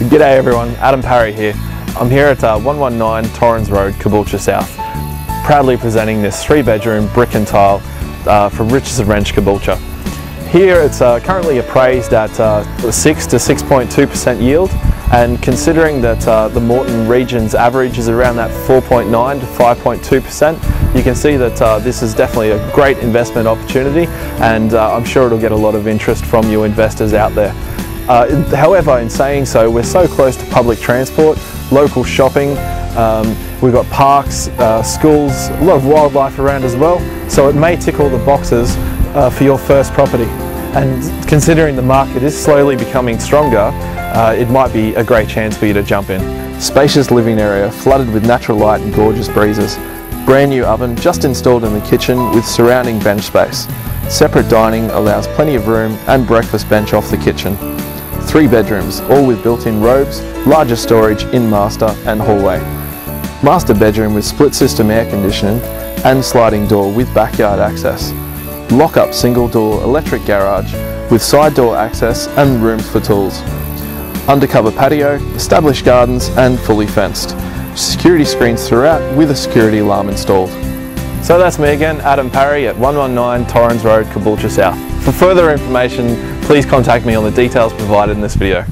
G'day everyone, Adam Parry here. I'm here at uh, 119 Torrens Road, Caboolture South, proudly presenting this three bedroom brick and tile uh, from Richardson Ranch, Caboolture. Here it's uh, currently appraised at uh, 6 to 6.2% yield and considering that uh, the Moreton region's average is around that 4.9 to 5.2%, you can see that uh, this is definitely a great investment opportunity and I'm sure it'll get a lot of interest from you investors out there. Uh, however, in saying so, we're so close to public transport, local shopping, um, we've got parks, uh, schools, a lot of wildlife around as well, so it may tick all the boxes uh, for your first property. And considering the market is slowly becoming stronger, uh, it might be a great chance for you to jump in. Spacious living area flooded with natural light and gorgeous breezes. Brand new oven just installed in the kitchen with surrounding bench space. Separate dining allows plenty of room and breakfast bench off the kitchen three bedrooms, all with built-in robes, larger storage in master and hallway. Master bedroom with split system air conditioning and sliding door with backyard access. Lock-up single door electric garage with side door access and rooms for tools. Undercover patio, established gardens and fully fenced. Security screens throughout with a security alarm installed. So that's me again, Adam Parry at 119 Torrens Road, Caboolture South. For further information, please contact me on the details provided in this video.